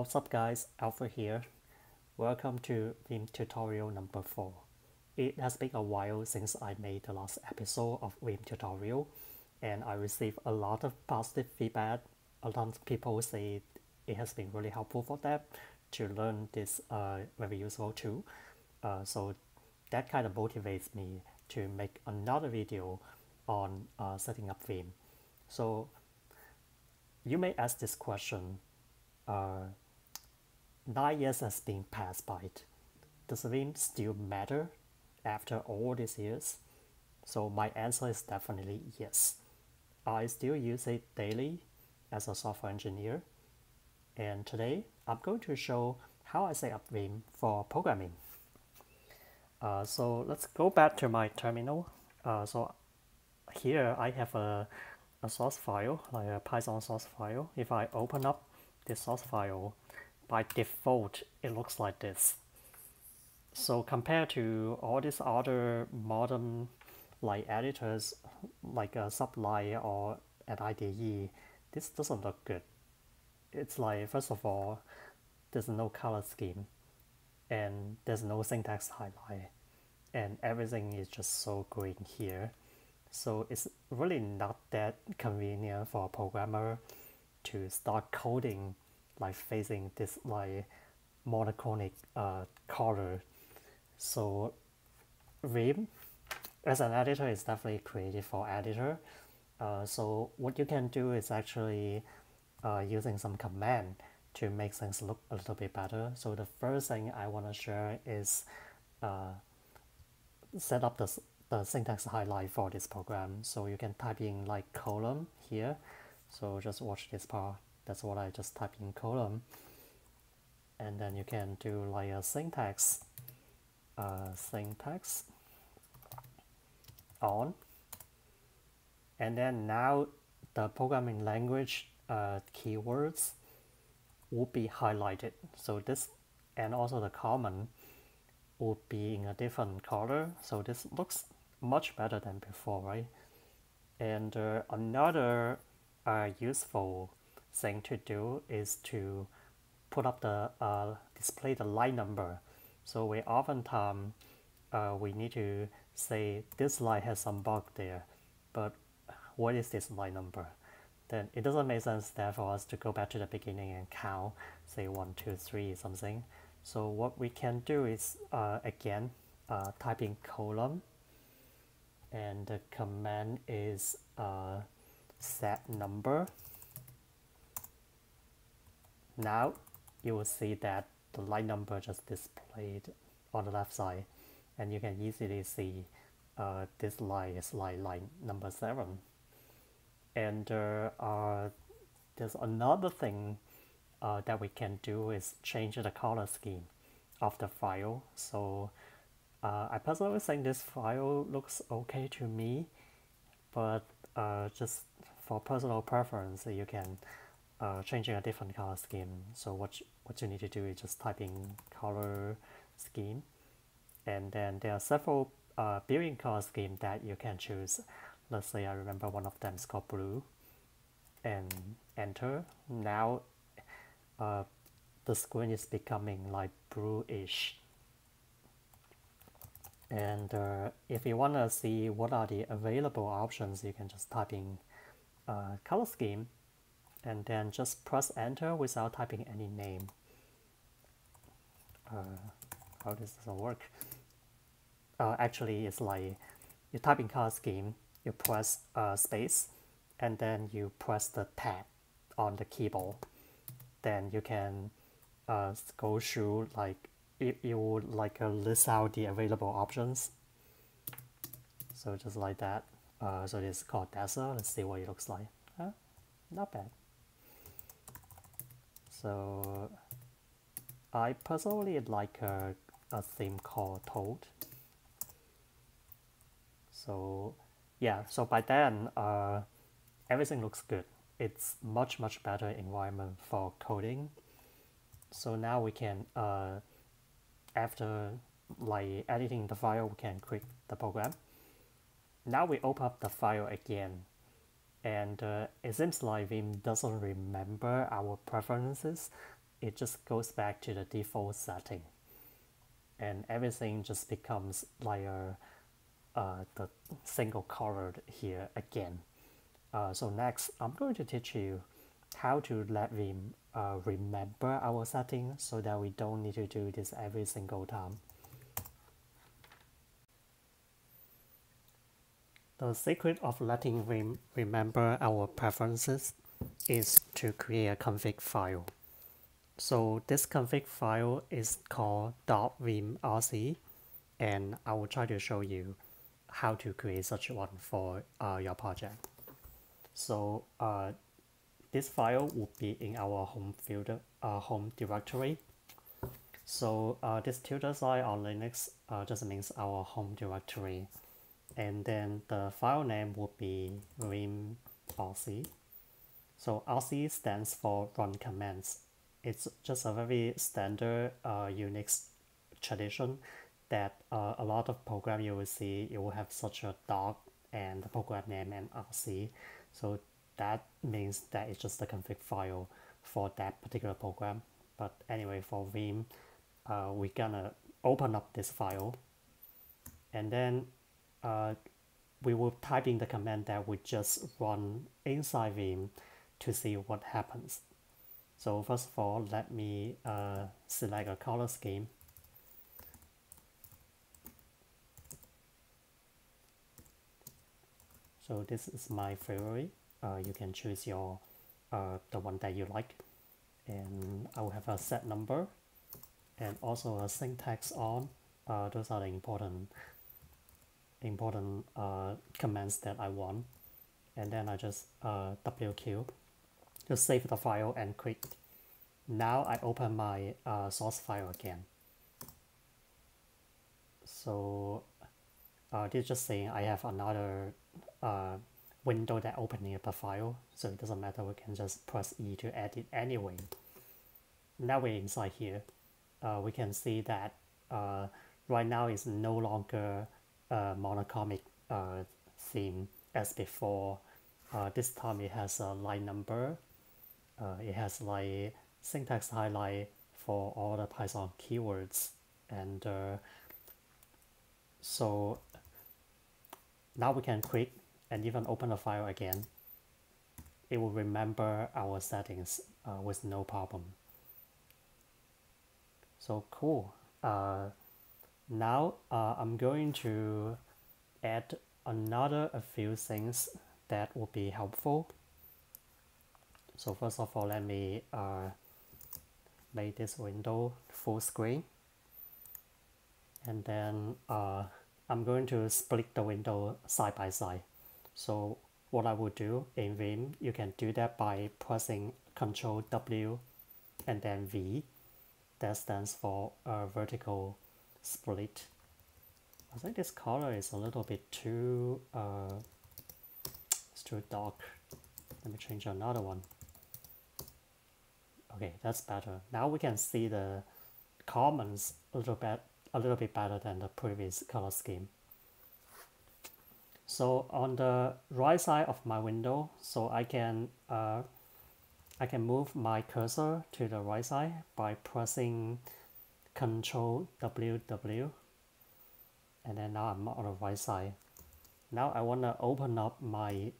What's up guys, Alfred here. Welcome to Vim tutorial number 4. It has been a while since I made the last episode of Vim tutorial and I received a lot of positive feedback. A lot of people say it has been really helpful for them to learn this uh, very useful tool. Uh, so that kind of motivates me to make another video on uh, setting up Vim. So you may ask this question, uh, nine years has been passed by. It. Does Vim still matter after all these years? So my answer is definitely yes. I still use it daily as a software engineer. And today I'm going to show how I set up Vim for programming. Uh, so let's go back to my terminal. Uh, so here I have a, a source file, like a Python source file. If I open up this source file, by default, it looks like this. So compared to all these other modern like editors, like a Sublime or an IDE, this doesn't look good. It's like, first of all, there's no color scheme and there's no syntax highlight and everything is just so green here. So it's really not that convenient for a programmer to start coding like facing this like monochromic uh, color. So Vim as an editor is definitely creative for editor. Uh, so what you can do is actually uh, using some command to make things look a little bit better. So the first thing I want to share is uh, set up the, the syntax highlight for this program. So you can type in like column here. So just watch this part. That's what I just type in column. And then you can do like a syntax, uh, syntax on. And then now the programming language uh, keywords will be highlighted. So this and also the common will be in a different color. So this looks much better than before, right? And uh, another uh, useful thing to do is to put up the uh, display the line number. So we oftentimes uh, we need to say this line has some bug there, but what is this line number? Then it doesn't make sense there for us to go back to the beginning and count, say one, two, three, something. So what we can do is, uh, again, uh, type in column, and the command is uh, set number. Now you will see that the line number just displayed on the left side and you can easily see uh, this line is line, line number 7 and uh, uh, there's another thing uh, that we can do is change the color scheme of the file. So uh, I personally think this file looks okay to me but uh, just for personal preference you can uh, changing a different color scheme. So what you, what you need to do is just type in color scheme. And then there are several uh, building color scheme that you can choose. Let's say I remember one of them is called blue. And enter. Now uh, the screen is becoming like bluish. And uh, if you want to see what are the available options you can just type in uh, color scheme and then just press enter without typing any name uh, how this work uh, actually it's like you type in color scheme, you press uh, space, and then you press the tab on the keyboard. Then you can uh, go through like it, it will like uh, list out the available options. So just like that. Uh, so this is called Desert. Let's see what it looks like. Huh? Not bad. So I personally like a, a theme called torte. So yeah so by then uh, everything looks good. It's much much better environment for coding. So now we can uh, after like editing the file we can quit the program. Now we open up the file again and uh, it seems like Vim doesn't remember our preferences it just goes back to the default setting and everything just becomes like a, uh, the single colored here again. Uh, so next, I'm going to teach you how to let Vim uh, remember our settings so that we don't need to do this every single time. The secret of letting Vim remember our preferences is to create a config file. So this config file is called .vimrc and I will try to show you how to create such one for uh, your project. So uh, this file would be in our home folder, uh, home directory. So uh, this tilde sign on Linux uh, just means our home directory. And then the file name would be vimrc. So rc stands for run commands. It's just a very standard uh, Unix tradition that uh, a lot of program you will see, you will have such a doc and the program name and rc. So that means that it's just a config file for that particular program. But anyway, for Vim, uh, we're gonna open up this file and then uh, we will type in the command that we just run inside Vim to see what happens. So first of all, let me uh, select a color scheme. So this is my favorite uh, you can choose your uh, the one that you like and I will have a set number and also a syntax on uh, those are the important important uh, commands that I want. And then I just uh, WQ to save the file and quit. Now I open my uh, source file again. So uh, this is just saying I have another uh, window that opening up a file. So it doesn't matter. We can just press E to edit anyway. Now we're inside here uh, we can see that uh, right now it's no longer a monochromic uh, theme as before uh, this time it has a line number uh, it has like syntax highlight for all the Python keywords and uh, so now we can click and even open the file again, it will remember our settings uh, with no problem. So cool. Uh, now uh, I'm going to add another a few things that will be helpful. So first of all, let me uh, make this window full screen. And then uh, I'm going to split the window side by side. So what I would do in Vim, you can do that by pressing Control W and then V. That stands for a vertical split. I think this color is a little bit too uh, it's too dark. Let me change another one. Okay, that's better. Now we can see the comments a little bit a little bit better than the previous color scheme. So on the right side of my window, so I can uh, I can move my cursor to the right side by pressing Control W W, and then now I'm on the right side. Now I want to open up my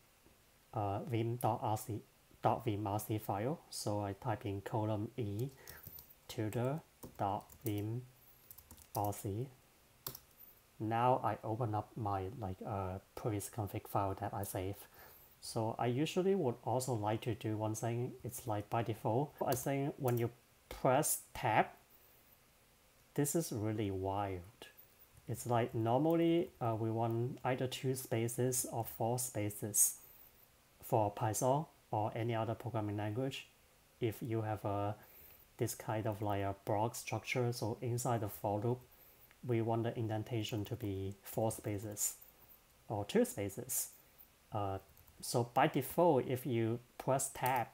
uh, vim.rc .vimrc file. So I type in column E tilde dot vim rc now I open up my like uh, previous config file that I save. So I usually would also like to do one thing, it's like by default, I think when you press tab, this is really wild. It's like normally uh, we want either two spaces or four spaces for Python or any other programming language. If you have a this kind of like a block structure, so inside the for loop, we want the indentation to be four spaces or two spaces. Uh, so by default, if you press tab,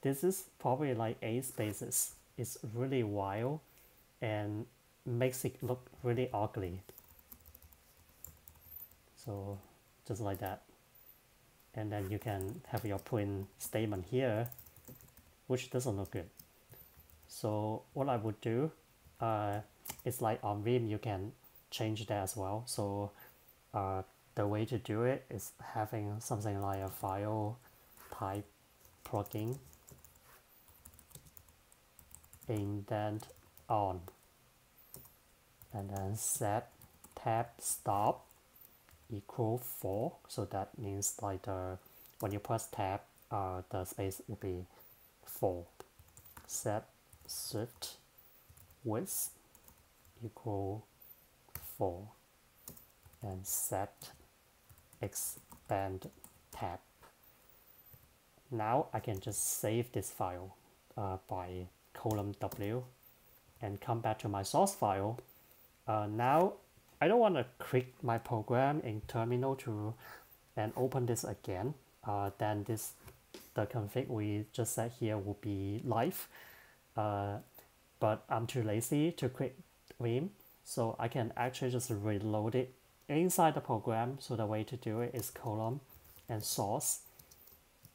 this is probably like eight spaces. It's really wild and makes it look really ugly. So just like that. And then you can have your print statement here, which doesn't look good. So what I would do, uh, it's like on Vim you can change that as well. So uh, the way to do it is having something like a file type plugin indent on. And then set tab stop equal 4 so that means like the when you press tab uh, the space will be 4 set shift width equal 4 and set expand tab now I can just save this file uh, by column W and come back to my source file. Uh, now I don't want to click my program in terminal to and open this again. Uh, then this the config we just set here will be live. Uh, but I'm too lazy to quit Vim, so I can actually just reload it inside the program. So the way to do it is column and source,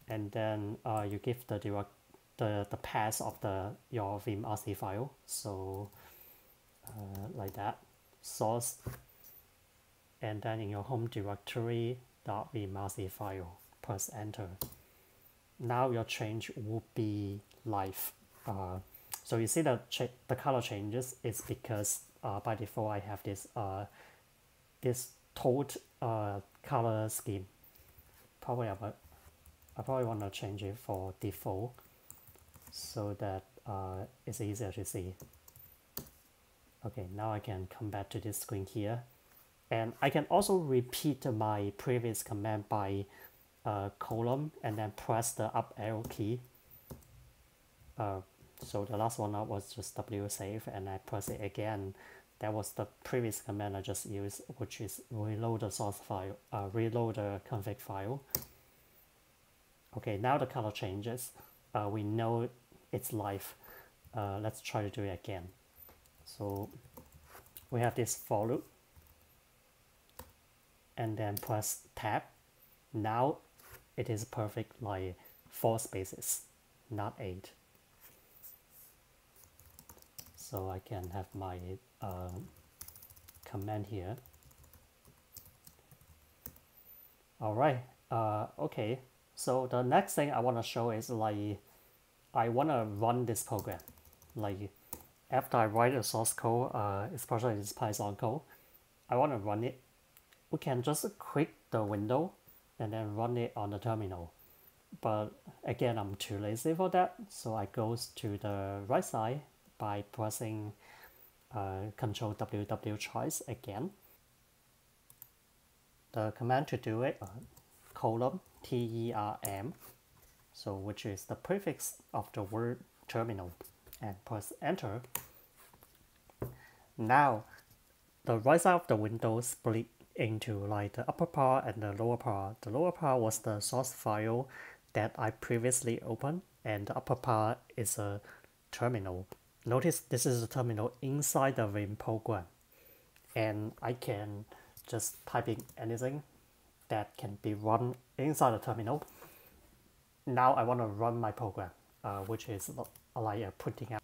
and then uh, you give the direct the, the path of the your vimrc file. So uh, like that. Source. And then in your home directory dot vimrc file press enter. Now your change will be live. Uh, so you see the the color changes it's because uh, by default I have this uh, this torte uh, color scheme. Probably I, I probably want to change it for default so that uh, it's easier to see. Okay, now I can come back to this screen here. And I can also repeat my previous command by uh, column and then press the up arrow key. Uh, so the last one was just W save and I press it again. That was the previous command I just used, which is reload the source file, uh, reload the config file. Okay, now the color changes. Uh, we know its life. Uh, let's try to do it again. So we have this for loop and then press tab. Now it is perfect like four spaces, not eight. So I can have my uh, command here. All right, uh, okay. So the next thing I want to show is like I want to run this program. Like after I write a source code, uh, especially this Python code, I want to run it. We can just click the window and then run it on the terminal. But again, I'm too lazy for that. So I goes to the right side by pressing uh, Control WW choice again. The command to do it, uh, column TERM so which is the prefix of the word terminal and press enter. Now the right side of the window split into like the upper part and the lower part. The lower part was the source file that I previously opened and the upper part is a terminal. Notice this is a terminal inside the Vim program and I can just type in anything that can be run inside the terminal now I want to run my program, uh, which is like uh, putting out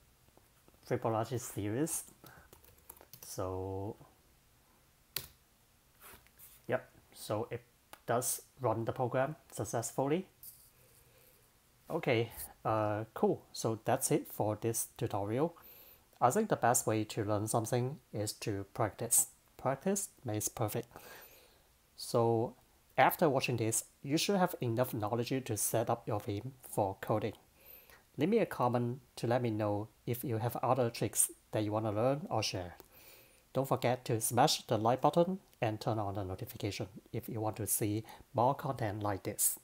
Fibonacci series. So, yep, so it does run the program successfully. Okay, uh, cool. So that's it for this tutorial. I think the best way to learn something is to practice. Practice makes perfect. So after watching this, you should have enough knowledge to set up your Vim for coding. Leave me a comment to let me know if you have other tricks that you want to learn or share. Don't forget to smash the like button and turn on the notification if you want to see more content like this.